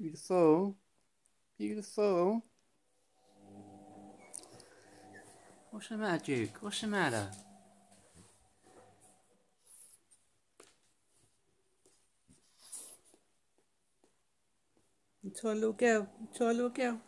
Beautiful. Beautiful. What's the matter, Duke? What's the matter? You tall little girl. You tall little girl.